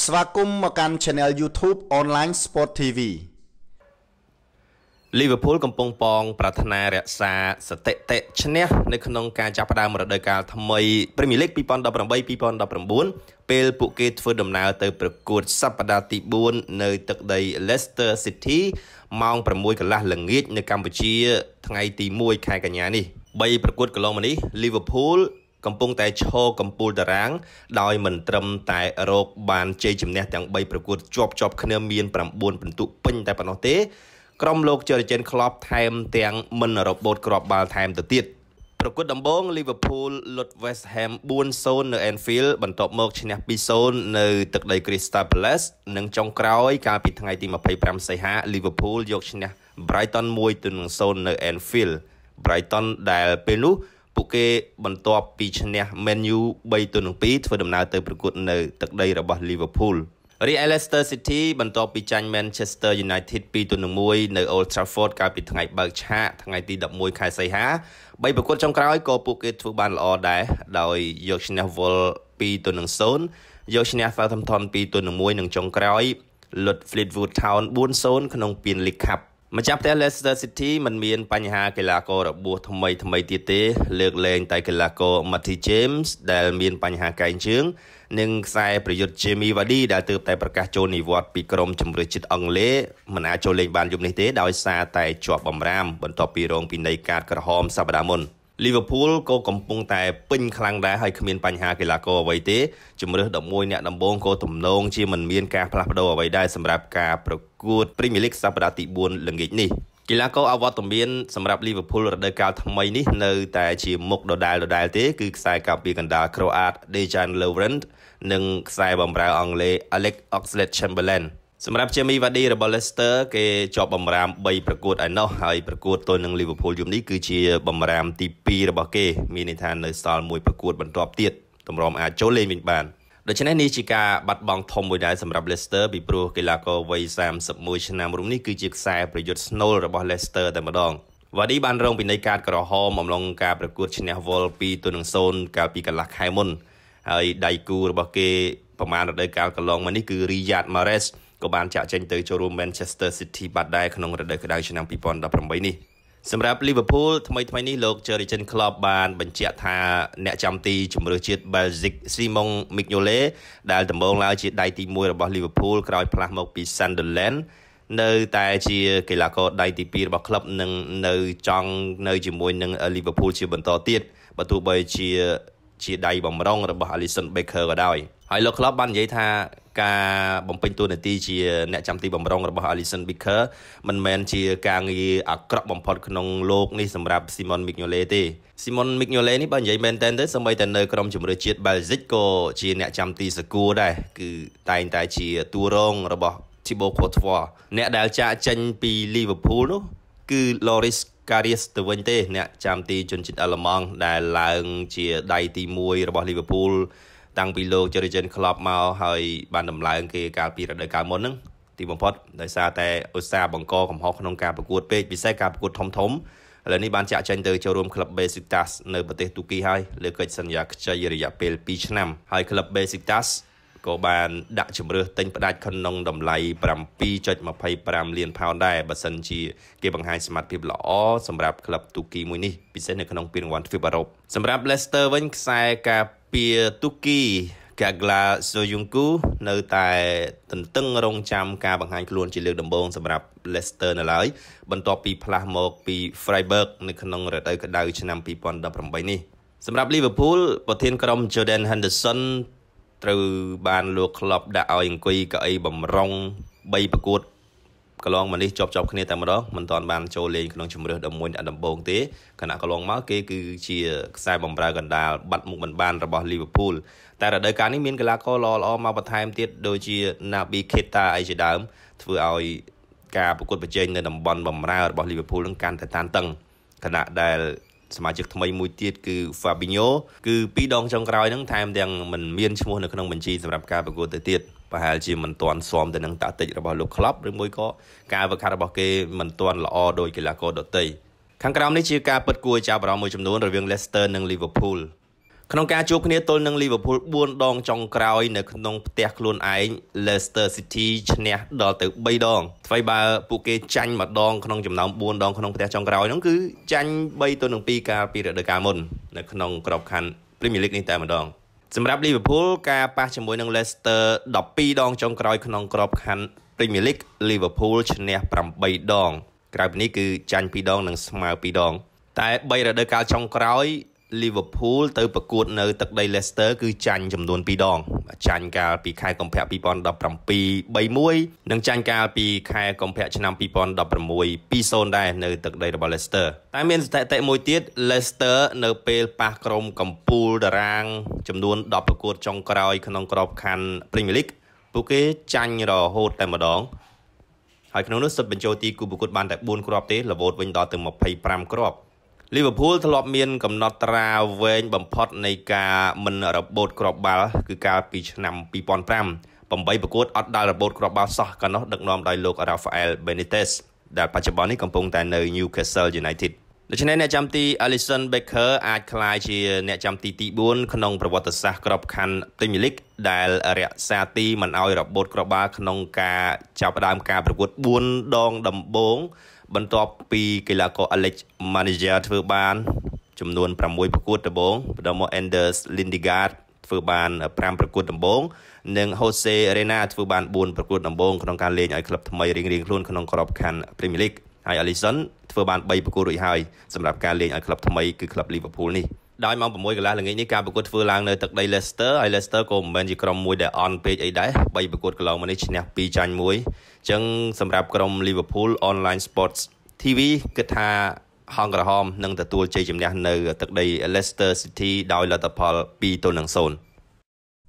ស្វាគមន៍មកកាន់ Channel YouTube Online Sport TV លីវើពូលកំពុងប៉ងប្រាថ្នារក្សាសតិតិឈ្នះនៅក្នុងការចាប់ផ្ដើមរដូវកាលថ្មី Premier League 2018-2019ពេលពួកគេធ្វើដំណើរទៅប្រកួតសប្តាហ៍ទី4នៅទឹកដី Leicester City ម៉ោង6កន្លះល្ងាចនៅកម្ពុជា ថ្ងៃទី1ខែកញ្ញានេះ3ប្រកួតកន្លងមកនេះ Liverpool កំពុងតែឈរកំពូលតារាង ដោយមិនត្រឹមតែរកបានជ័យជំនះទាំង3ប្រកួតជាប់ជាប់គ្នាមាន9ពិន្ទុពេញតែប៉ុណ្ណោះទេក្រុមលោកជរិចិនក្លបថែមទាំងមិនរបូតក្របបាល់ថែមទៅទៀតប្រកួតដំបូង Liverpool លុត West Ham 4-0នៅ Anfield បន្ទាប់មកឈ្នះ2-0នៅទឹកដី Crystal Palace និងចុងក្រោយកាលពីថ្ងៃទី25សីហា Liverpool យកឈ្នះ Brighton 1-0នៅ Anfield Brighton ដែលពេលនោះ ពួកគេបន្ទាប់ពីឈ្នះ Man U 3-2ធ្វើដំណើរទៅប្រកួតនៅទឹកដីរបស់ Liverpool រីឯ Leicester City បន្ទាប់ពីចាញ់ Manchester United 2-1នៅ Old Trafford កាលពីថ្ងៃបើកឆាកថ្ងៃទី11ខែសីហាបីប្រកួតចុងក្រោយក៏ពួកគេធ្វើបានល្អដែរដោយយកឈ្នះ Wolves 2-0យកឈ្នះ Southampton 2-1និងចុងក្រោយលុត Fleetwood Town 4-0ក្នុងពាន League Cup ម្ចាស់ផ្ទះ Leicester City មិនមានបញ្ហាកីឡាកររបួសថ្មីថ្មីទៀតទេ លើកលែងតែកីឡាករ Matty James ដែលមានបញ្ហាកែងជើង និងខ្សែប្រយុទ្ធ Jamie Vardy ដែលទើបតែប្រកាសចូលនិវត្តន៍ពីក្រុមជម្រើសជាតិអង់គ្លេសមិនអាចចូលលេងបានយប់នេះទេដោយសារតែជាប់បំរាមបន្ទាប់ពីរងពិន័យកាតក្រហមសប្តាហ៍មុន Liverpool ក៏កំពុងតែពេញខ្លាំងដែរហើយគ្មានបញ្ហាកីឡាករអ្វីទេជំរឿស11អ្នកដំបូងក៏ទំនងជាមិនមានការផ្លាស់ប្ដូរអ្វីដែរសម្រាប់ការប្រកួត Premier League សប្តាហ៍ទី4ល្ងាចនេះកីឡាករអវត្តមានសម្រាប់ Liverpool រដូវកាលថ្មីនេះនៅតែជាមុខដដែលដដែលទេគឺខ្សែកាពីកណ្ដាល Croat Dejan Lovren និងខ្សែបម្រើអង់គ្លេស Alex Oxlade-Chamberlain សម្រាប់ Jamie Vardy របស់ Leicester គេជាប់បំរាម3ប្រកួតឯណោះហើយប្រកួតទល់នឹង Liverpool យប់នេះគឺជាបំរាមទី2របស់គេ មានន័យថានៅសល់មួយប្រកួតបន្ទាប់ទៀតតម្រាំអាចចូលលេងវិញបានដូច្នេះនេះជាការបាត់បង់ធំមួយដែរសម្រាប់ Leicester ពីព្រោះកីឡាករវ័យ31ឆ្នាំរូបនេះគឺជាខ្សែប្រយុទ្ធស្នូលរបស់ Leicester តែម្ដងវ៉ាឌីបានរងពិន័យកាតក្រហមអំឡុងការប្រកួតឈ្នះ Vol 2-0កាលពីកន្លះខែមុនហើយដៃគូរបស់គេប្រមាណរដូវកាលកន្លងមកនេះគឺ Riyad Mahrez ក៏បានចាក់ចេញទៅចូលរួម Manchester City បាត់ដែរក្នុងរដូវក្តៅឆ្នាំ2018នេះសម្រាប់ Liverpool ថ្មីថ្មីនេះលោក Jurgen Klopp បានបញ្ជាក់ថាអ្នកចាំទីជម្រើសជាតិ Belgique Simon Mignolet ដែលដំបូងឡើងជាដៃទី1របស់ Liverpool ក្រោយផ្លាស់មកពី Sunderland នៅតែជាកីឡាករដៃទី2របស់ក្លឹបនិងនៅចង់នៅជាមួយនឹង Liverpool ជាបន្តទៀតបើទោះបីជាជាដៃបំរុងរបស់ Alisson Becker ក៏ដោយហើយលោក Klopp បាននិយាយថា ការបំពេញតួនាទីជាអ្នកចាំទីបំរុងរបស់ Alisson Becker មិនមែនជាការងារអាក្រក់បំផុតក្នុងលោកនេះសម្រាប់ Simon Mignolet ទេ Simon Mignolet នេះបើនិយាយមែនតើទៅសម្បីតែនៅក្រុមជម្រើសជាតិ Belgique ក៏ជាអ្នកចាំទីសកួរដែរគឺតែងតែជាតួរងរបស់ Thibaut Courtois អ្នកដែលចាក់ចេញពី Liverpool នោះគឺ Loris Karius ទៅវិញទេអ្នកចាំទីជនជាតិអាល្លឺម៉ង់ដែលឡើងជាដៃទី1របស់ Liverpool តាំងពីលោក Jurgen Klopp មកហើយបានដំឡើងគេកាលពីរដូវកាលមុនហ្នឹងទីបំផុតដោយសារតែឧស្សាហ៍បង្កកំហុសក្នុងការប្រកួតពេកពិសេសការប្រកួតធំធំឥឡូវនេះបានចាក់ចេញទៅចូលរួមក្លឹប Besiktas នៅប្រទេសទូគីហើយលើកិច្ចសន្យាខ្ចីរយៈពេល2ឆ្នាំហើយក្លឹប Besiktas ក៏បានដាក់ជំរឿសទិញផ្ដាច់ក្នុងតម្លៃ7.25លានផោនដែរបើសិនជាគេបង្ហាញសមត្ថភាពល្អសម្រាប់ក្លឹបទូគីមួយនេះពិសេសនៅក្នុងពានរង្វាន់ទ្វីបអឺរ៉ុបសម្រាប់ Leicester វិញខ្សែការពារទូគី Gagla Soyuncu នៅតែទន្ទឹងរង់ចាំការបង្ហាញខ្លួនជាលើកដំបូងសម្រាប់ Leicester នៅឡើយបន្ទាប់ពីផ្លាស់មកពី Freiburg នៅក្នុងរដូវក្តៅឆ្នាំ2018នេះសម្រាប់ Liverpool ប្រធានក្រុម Jordan Henderson ត្រូវបានលោកក្លប់ដាក់ឲ្យអង្គុយកៅអីបំរុង3ប្រកួតកន្លងមកនេះជាប់ជាប់គ្នាតែម្ដងមិនទាន់បានចូលលេងក្នុងជំរឿស11អ្នកដំបូងទេខណៈកន្លងមកគេគឺជាខ្សែបំរើកណ្ដាលបាត់មុខមិនបានរបស់ Liverpool តែរដូវកាលនេះមានកីឡាករល្អៗមកបន្ថែមទៀតដូចជា Naby Keita អីជាដើមធ្វើឲ្យការប្រកួតប្រជែងនៅតំបន់បំរើរបស់ Liverpool នឹងកាន់តែតានតឹងខណៈដែល សមាជិកថ្មីមួយទៀតគឺ Fabinho គឺពីរដងចុងក្រោយហ្នឹងថែមទាំងមិនមានឈ្មោះនៅក្នុងបញ្ជីសម្រាប់ការប្រកួតទៅទៀតប្រហែលជាមិនទាន់ស៊ាំទៅនឹងតាក់ទិចរបស់លោកក្លឹបឬមួយក៏ការវឹកហាត់របស់គេមិនទាន់ល្អដោយកីឡាករដទៃខាងក្រោមនេះជាការពិតគួរចាប់អារម្មណ៍មួយចំនួនរវាង Leicester និង Liverpool ក្នុងការជួបគ្នាទល់នឹង Liverpool 4ដងចុងក្រោយ នៅក្នុងផ្ទះខ្លួនឯង Leicester City ឈ្នះដល់ទៅ3ដងថ្មីបើពួកគេចាញ់ម្ដងក្នុងចំណោម4ដងក្នុងផ្ទះចុងក្រោយហ្នឹងគឺចាញ់3ទៅនឹង2កាលពីរដូវកាលមុននៅក្នុងក្របខ័ណ្ឌ Premier League នេះតែម្ដងសម្រាប់ Liverpool ការប៉ះជាមួយនឹង Leicester 12ដងចុងក្រោយក្នុងក្របខ័ណ្ឌ Premier League Liverpool ឈ្នះ8ដងក្រៅពីនេះគឺចាញ់2ដងនិងស្មើ2ដងតែ3រដូវកាលចុងក្រោយ Liverpool ទៅប្រកួតនៅទឹកដី Leicester គឺចាញ់ចំនួន2ដងចាញ់កាលពីខែកុម្ភៈ2017 3-1និងចាញ់កាលពីខែកុម្ភៈឆ្នាំ2016 2-0ដែរនៅទឹកដីរបស់ Leicester តែមានស្ថិតិមួយទៀត Leicester នៅពេលប៉ះក្រុមកំពូលតារាង ចំនួន10ប្រកួតចុងក្រោយក្នុងក្របខ័ណ្ឌ Premier League ពួកគេចាញ់រហូតតែម្ដងហើយក្នុងនោះសិតបញ្ចូលទីគូប្រកួតបានតែ4គ្រាប់ទេរវូតវិញដល់ទៅ25គ្រាប់ លីវើពូលធ្លាប់មានកំណត់ត្រាវែងបំផុតនៃការមិនរបូតគ្រាប់បាល់គឺកាលពីឆ្នាំ2005 8ប្រកួតអត់ដាល់របូតគ្រាប់បាល់សោះកាលនោះដឹកនាំដោយលោក Rafael Benitez ដែលបច្ចុប្បន្ននេះកំពុងតែនៅ Newcastle United ដូច្នេះអ្នកចាំទី Alisson Becker អាចក្លាយជាអ្នកចាំទីទី4ក្នុងប្រវត្តិសាស្ត្រក្របខ័ណ្ឌ Premier League ដែលរក្សាទីមិនឲ្យរបូតគ្រាប់បាល់ក្នុងការចាប់ផ្ដើមការប្រកួត4ដងដំបូង បន្ទាប់ពីកីឡាករ Alex Manager ធ្វើបានចំនួន6ប្រកួតដំបូងបន្ទាប់មក Anders Lindegaard ធ្វើបាន5ប្រកួតដំបូងនិង Jose Rena ធ្វើបាន4ប្រកួតដំបូងក្នុងការលេងឲ្យក្លឹបថ្មីរៀងៗខ្លួនក្នុងក្របខ័ណ្ឌ Premier League ហើយ Alisson ធ្វើបាន3ប្រកួតរួចហើយសម្រាប់ការលេងឲ្យក្លឹបថ្មីគឺក្លឹប Liverpool នេះដោយម៉ោង6កន្លះល្ងាចនេះការប្រកួតធ្វើឡើងនៅទឹកដី Leicester ហើយ Leicester ក៏មិនមែនជាក្រុមមួយដែលអន់ពេកអីដែរ3ប្រកួតកន្លងមកនេះឈ្នះ2ចាញ់1អញ្ចឹងសម្រាប់ក្រុម Liverpool Online Sports TV គិតថាហងក្រហមនឹងទទួលជ័យជំនះនៅទឹកដី Leicester City ដោយលទ្ធផល2ទល់នឹង0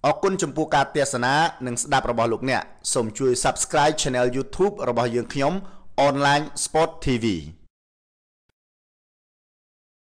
អរគុណចំពោះការទស្សនានិងស្ដាប់របស់លោកអ្នកសូមជួយ Subscribe Channel YouTube របស់យើងខ្ញុំ Online Sport TV